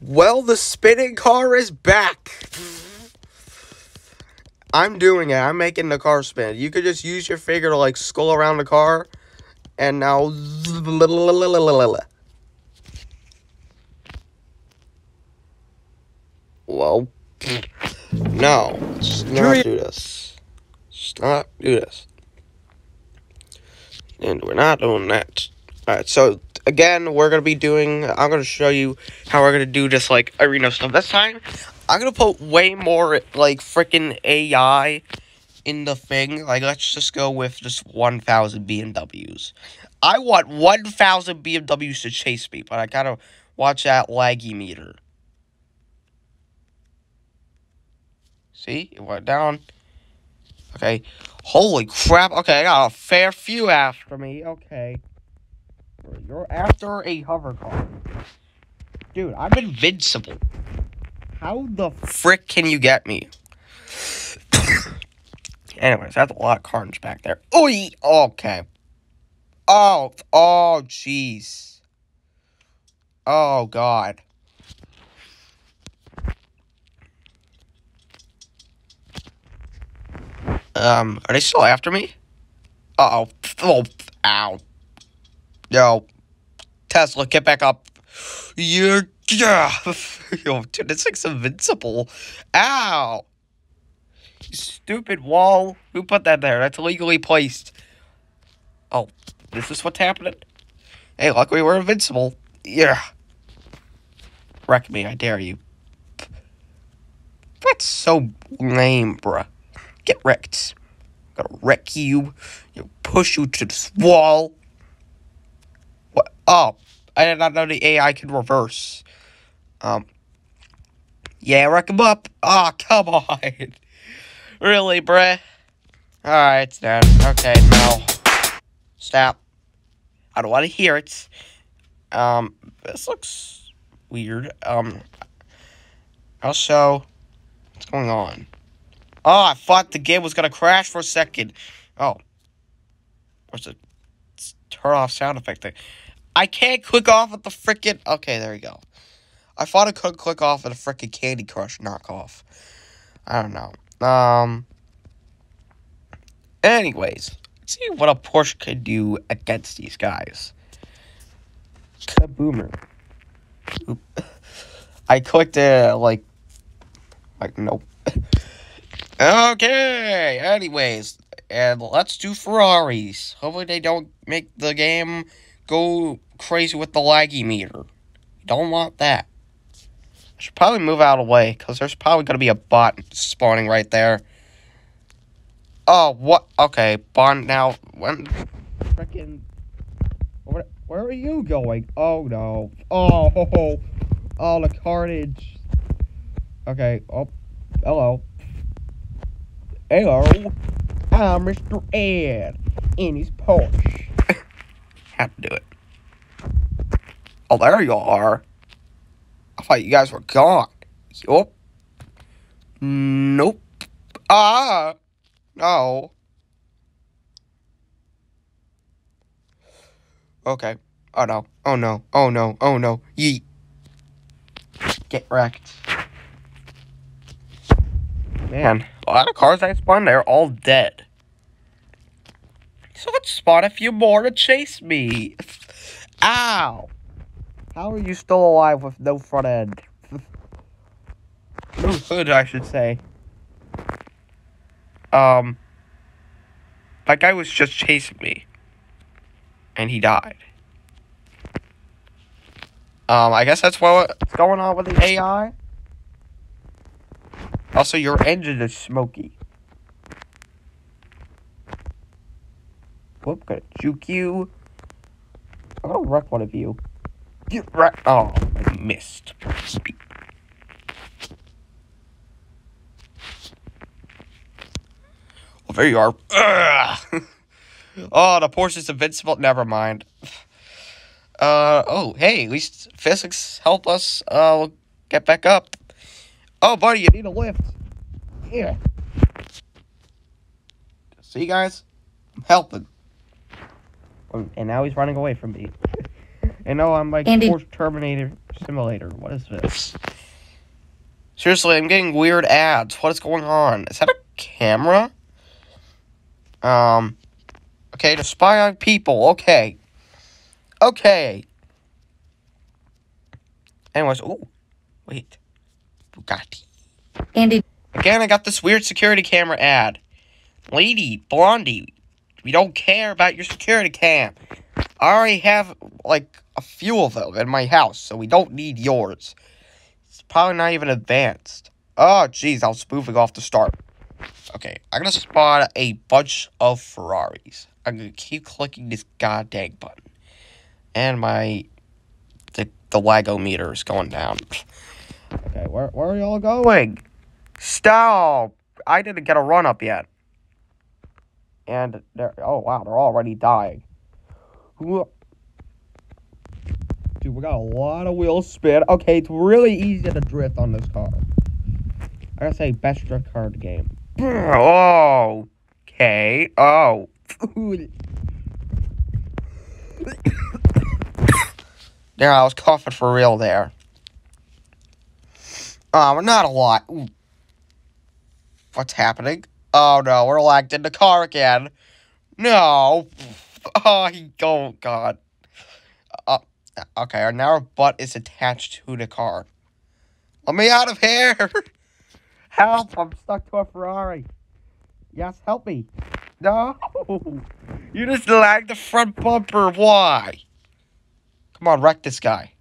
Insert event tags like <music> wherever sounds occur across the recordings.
Well, the spinning car is back. I'm doing it. I'm making the car spin. You could just use your finger to like skull around the car, and now. Well, no, let's not do this. Let's not do this. And we're not doing that. Alright, so again, we're gonna be doing. I'm gonna show you how we're gonna do just like arena stuff. This time, I'm gonna put way more like freaking AI in the thing. Like, let's just go with just 1,000 BMWs. I want 1,000 BMWs to chase me, but I gotta watch that laggy meter. See, it went down. Okay. Holy crap. Okay, I got a fair few after me. Okay. You're after a hover car. Dude, I'm invincible. How the frick can you get me? <coughs> Anyways, that's a lot of carnage back there. Oi! Okay. Oh, oh, jeez. Oh, God. Um, are they still after me? Uh oh. Oh, ow. Yo. Tesla, get back up. Yeah, yeah. <laughs> Yo, dude, this thing's invincible. Ow. Stupid wall. Who put that there? That's illegally placed. Oh, this is what's happening? Hey, luckily we're invincible. Yeah. Wreck me, I dare you. That's so lame, bruh. Get wrecked. I'm gonna wreck you. You push you to this wall. Oh, I did not know the AI could reverse. Um. Yeah, wreck him up. Oh, come on. <laughs> really, bruh? Alright, done. Okay, now. Stop. I don't want to hear it. Um, this looks weird. Um, also, what's going on? Oh, I thought the game was gonna crash for a second. Oh. Where's the turn off sound effect thing? I can't click off at the frickin' Okay, there you go. I thought I could click off at a frickin' Candy Crush knockoff. I don't know. Um. Anyways, see what a Porsche could do against these guys. Kaboomer. Oop. I clicked it like, like nope. Okay, anyways, and let's do Ferraris. Hopefully they don't make the game go crazy with the laggy meter. Don't want that. I should probably move out of the way, because there's probably going to be a bot spawning right there. Oh, what? Okay, bond now. When? Freaking. Where, where are you going? Oh, no. Oh, oh, <laughs> oh, the carnage. Okay, oh, hello. Hello, I'm Mr. Ed in his Porsche. Had to do it. Oh, there you are. I thought you guys were gone. Yup. Nope. Ah. No. Okay. Oh no. Oh no. Oh no. Oh no. Yeet. Get wrecked. Man, a lot of cars I spawned, they're all dead. So let's spawn a few more to chase me. Ow! How are you still alive with no front end? <laughs> no hood, I should say. Um, that guy was just chasing me. And he died. Um, I guess that's what's going on with the AI. Also, your engine is smoky. Whoop, gonna juke you. I'm gonna wreck one of you. Get wrecked. Oh, I missed. Well, there you are. <laughs> Oh, the Porsche's invincible. Never mind. Uh, oh, hey, at least physics help us, uh, get back up. Oh, buddy, you need a lift. Here. See, guys? I'm helping. And now he's running away from me. <laughs> I know I'm like Andy. Porsche Terminator Simulator. What is this? Seriously, I'm getting weird ads. What is going on? Is that a camera? Um. Okay, to spy on people. Okay. Okay. Anyways, ooh. Wait. Bugatti. Andy, Again, I got this weird security camera ad. Lady, Blondie, we don't care about your security cam. I already have, like, a few of them in my house, so we don't need yours. It's probably not even advanced. Oh, jeez, I was moving off the start. Okay, I'm gonna spot a bunch of Ferraris. I'm gonna keep clicking this goddamn button. And my, the, the Lego meter is going down. Okay, where, where are y'all going? Stop! I didn't get a run up yet. And they're oh wow, they're already dying. Dude, we got a lot of wheel spin. Okay, it's really easy to drift on this car. I gotta say, best drift car game. Oh, <sniffs> okay. Oh. <coughs> there, I was coughing for real there. Um, not a lot. Ooh. What's happening? Oh no, we're locked in the car again. No. <laughs> Oh, oh god. Uh, okay, our now our butt is attached to the car. Let me out of here! <laughs> Help! I'm stuck to a Ferrari. Yes, help me. No! <laughs> You just lagged the front bumper. Why? Come on, wreck this guy.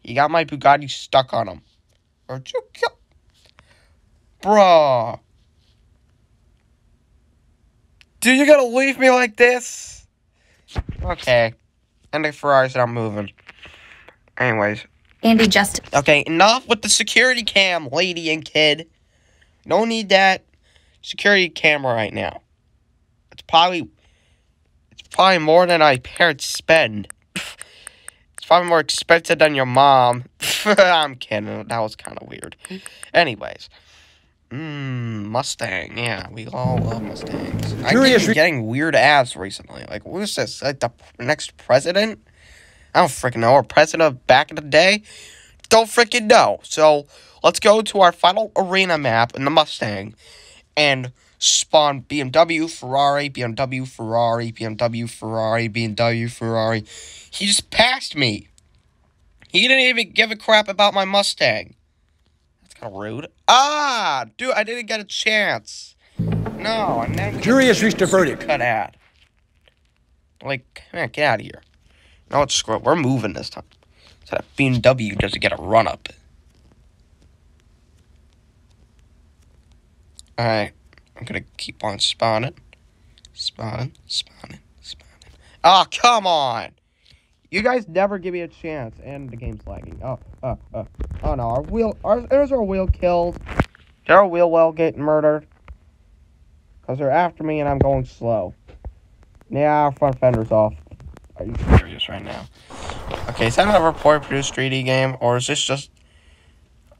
He got my Bugatti stuck on him. Or you? Bruh. Dude, you gonna leave me like this? Okay. And the Ferrari's not moving. Anyways. Andy, just Okay, enough with the security cam, lady and kid. No need that security camera right now. It's probably it's probably more than my parents spend. It's probably more expensive than your mom. <laughs> I'm kidding. That was kind of weird. Anyways. Mmm, Mustang. Yeah, we all love Mustangs. Curious been re- getting weird ads recently. Like, what is this? Like the next president? I don't freaking know. Or president back in the day? Don't freaking know. So let's go to our final arena map in the Mustang and spawn BMW, Ferrari, BMW, Ferrari, BMW, Ferrari, BMW, Ferrari. He just passed me. He didn't even give a crap about my Mustang. That's kind of rude. Ah, dude, I didn't get a chance. No, I never. Jury has reached a verdict. Cut ad. Like, man, get out of here. No, it's screw. We're moving this time. So that BMW doesn't get a run up. Alright. I'm gonna keep on spawning. Spawning, spawning, spawning. Oh, come on! You guys never give me a chance, and the game's lagging. Oh, uh, uh. Oh no, our wheel, our, there's our wheel killed. Our wheel well get murdered? Because they're after me and I'm going slow. Yeah, our front fender's off. Are you serious right now? Okay, is that a poorly produced 3D game, or is this just...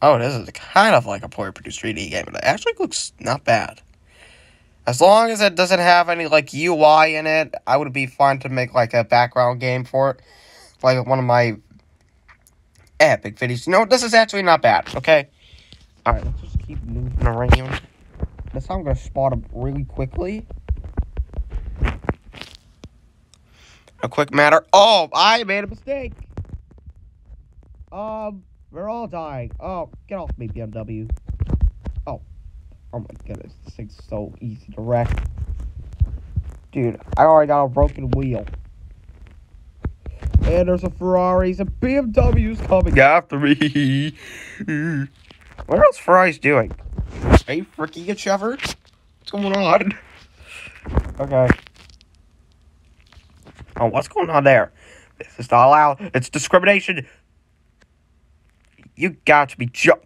Oh, this is kind of like a poorly produced 3D game, but it actually looks not bad. As long as it doesn't have any, like, UI in it, I would be fine to make, like, a background game for it. Like, one of my epic videos. Know, this is actually not bad, okay? Alright, let's just keep moving around. This time I'm gonna spot him really quickly. A quick matter. Oh, I made a mistake. Um, we're all dying. Oh, get off me, BMW. Oh, my goodness, this thing's so easy to wreck. Dude, I already got a broken wheel. And there's a Ferrari. A BMW's coming after me. what else Ferrari's doing? You freaking each other? What's going on? Okay. Oh, what's going on there? This is not allowed. It's discrimination. You got to be jo-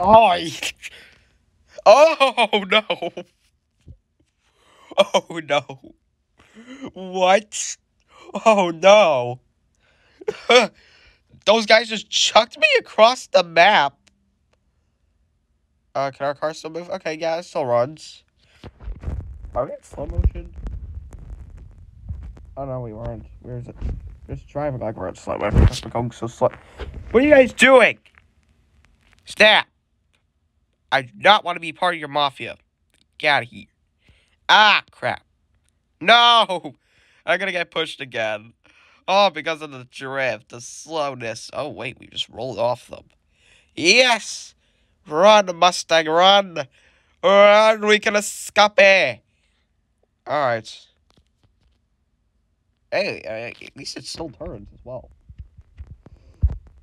Oh, oh no. Oh no. What? Oh no. <laughs> Those guys just chucked me across the map. Uh, can our car still move? Okay, yeah, it still runs. Are we in slow motion? Oh no, we weren't. Where is it? Just driving like we're at slow. We're going so slow. What are you guys doing? Stop! I do not want to be part of your mafia. Get out of here. Ah, crap. No! <laughs> I'm gonna get pushed again. Oh, because of the drift, the slowness. Oh, wait, we just rolled off them. Yes! Run, Mustang, run! Run, we can escape! Alright. Hey, at least it still turns as well.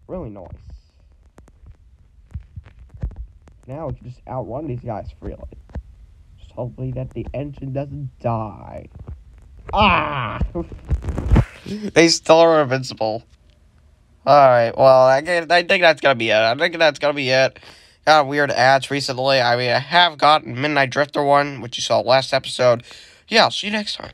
Really nice. Now we can just outrun these guys freely. Just hopefully that the engine doesn't die. Ah! <laughs> they still are invincible. Alright, well, I, I think that's gonna be it. I think that's gonna be it. Got weird ads recently. I mean, I have gotten Midnight Drifter one, which you saw last episode. Yeah, I'll see you next time.